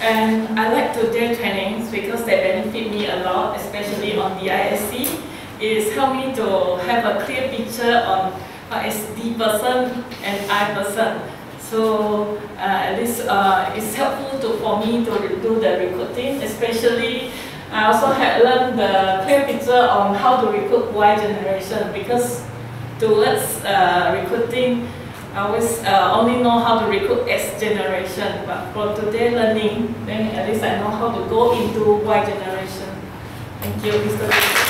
And I like today's trainings because they benefit me a lot, especially on the ISC. It's helped me to have a clear picture on what is D person and I person. So uh, this uh, helpful to, for me to do the recruiting, especially I also had learned the clear picture on how to recruit Y generation because towards uh, recruiting, I always uh, only know how to recruit X generation, but for today learning, then at least I know how to go into Y generation. Thank you, Mr.